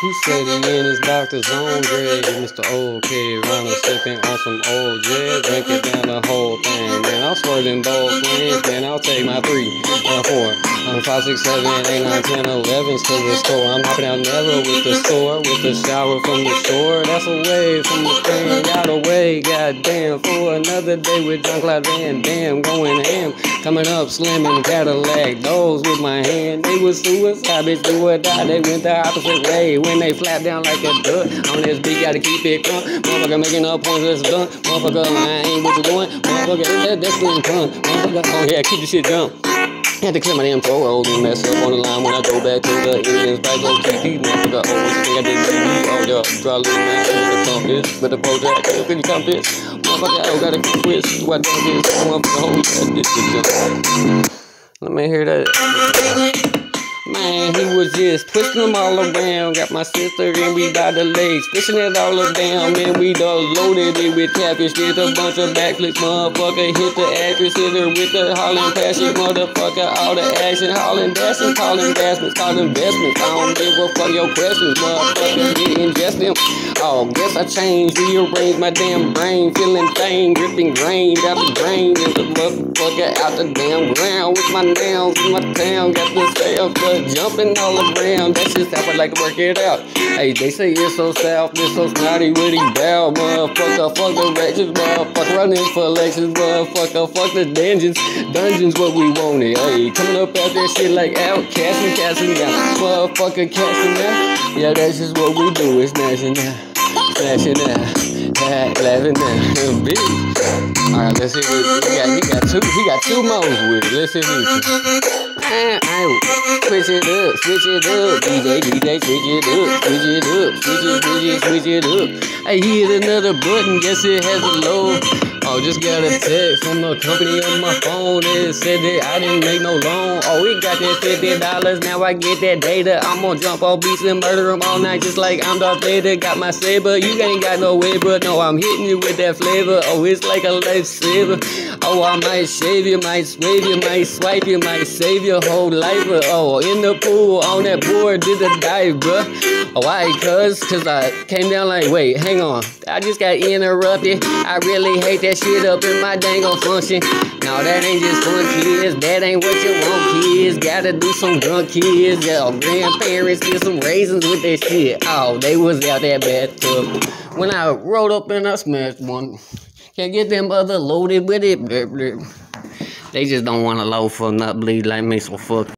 He said he in his doctor's own drag. Mr. Kid Ronald sipping on some old jet, drinking down the whole thing. Man, I'm swerving both lanes, man. I'll take my three, uh, four, uh, five, six, seven, eight, nine, ten, elevens to the store. I'm hopping out never with the store, with the shower from the shore. That's away from the thing, got away, goddamn, for another day with Jean-Claude Van Damme going ham. Coming up, slamming Cadillac, those with my hand. They was suicide, bitch, do or die. They went the opposite way when they flap down like a duck. On this beat, gotta keep it crunk. Motherfucker making up points, that's done. Motherfucker, I ain't what you doing. Motherfucker, that, that's doing fun. Motherfucker, oh yeah, keep the shit jump. Had to clear my damn throat and mess up on the line when I go back to the Indians. Back on TT, motherfucker, oh, you think I did to you? Oh, yeah, draw a little man, with the compass, with the project, can you compass? Motherfucker, I don't got a quiz. What the fuck is motherfucker, hold that, this is Let me hear that. Man, he was just twisting them all around. Got my sister and we by the legs, fishing it all down. Man, we done loaded it with catfish. Did a bunch of backflips, motherfucker. Hit the actress, hit her with the hauling passion, motherfucker. All the action, hauling, dashing, calling investments, calling investments. I don't give a fuck your questions, motherfucker. Get ingest them. Oh, guess I changed, rearranged my damn brain. Feeling pain, dripping grain, got the drain. Is the motherfucker out the damn ground with my nails in my town. Got the sales, jumping all around. That's just how I like to work it out. Hey, they say you're so south, you're so snotty, witty, bow, motherfucker. Fuck the wretches, motherfucker. Running for elections, motherfucker. Fuck the dungeons, dungeons what we wanted. Hey, coming up out that shit like outcast and casting down. Motherfucker casting down. Yeah, that's just what we do. It's smashing down, smashing down, laughing down. Bitch. All right, let's see. What, he got, he got two. He got two modes with it. Let's see. What switch it up, switch it up, DJ, DJ, switch it up, switch it up, switch it, switch it, switch it up. I hit another button, guess it has a load. Just got a text from the company on my phone. It said that I didn't make no loan. Oh, we got that $50. Now I get that data. I'm gonna jump on beats and murder them all night just like I'm Darth Vader. Got my saber. You ain't got no way, bro. no, I'm hitting you with that flavor. Oh, it's like a lifesaver. Oh, I might shave you, might swave you, might swipe you, might save your whole life. Bro. Oh, in the pool, on that board, did a dive, bro. Oh, why? Cuz, cause I came down like, wait, hang on. I just got interrupted. I really hate that shit up in my dang dangle function. Now that ain't just fun, kids. That ain't what you want, kids. Gotta do some drunk kids. Yo, grandparents get some raisins with that shit. Oh, they was out that bathtub. When I rolled up and I smashed one. Can't get them other loaded with it. They just don't want to load for nut bleed like me, so fuck.